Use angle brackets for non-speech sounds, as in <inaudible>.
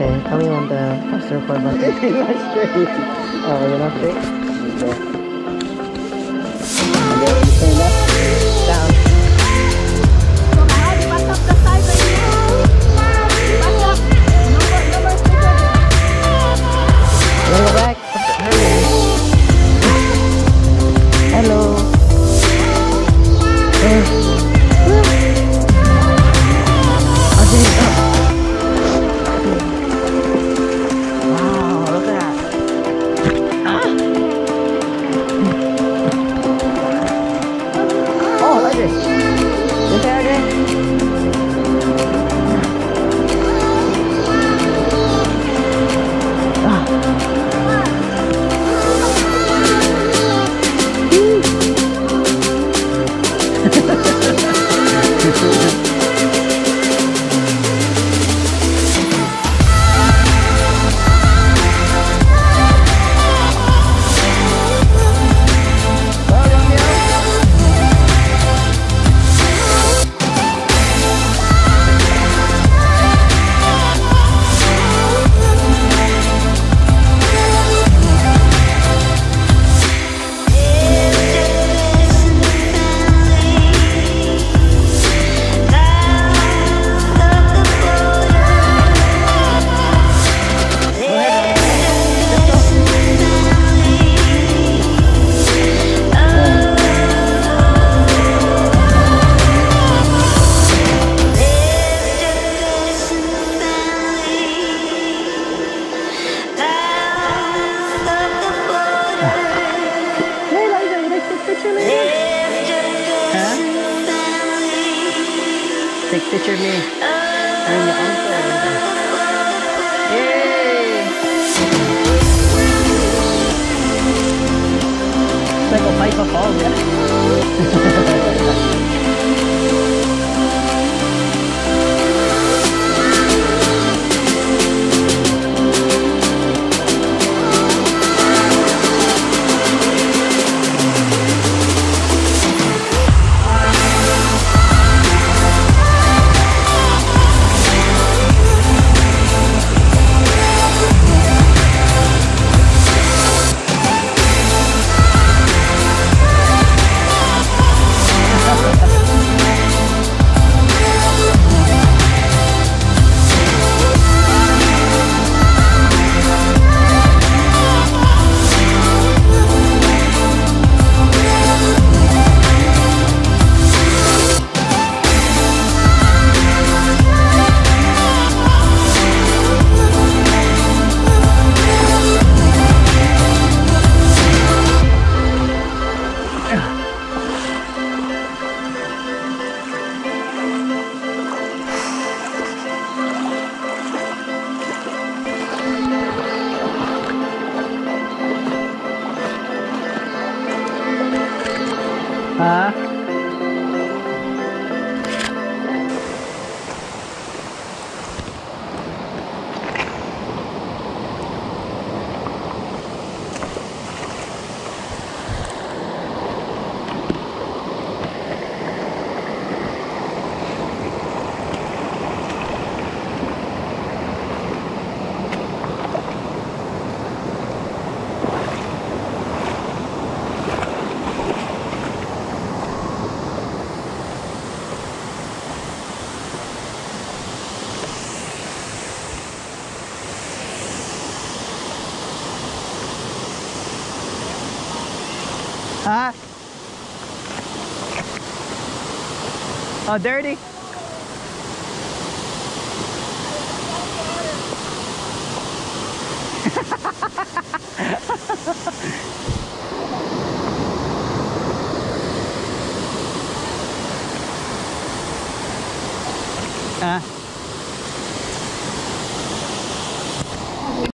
Okay, tell me when to press the record button. <laughs> Straight. Oh, you're not straight? Okay, Take picture me. And your uncle. Yay! It's like a bike of all, yeah? Huh? Huh? Oh, dirty? <laughs> uh.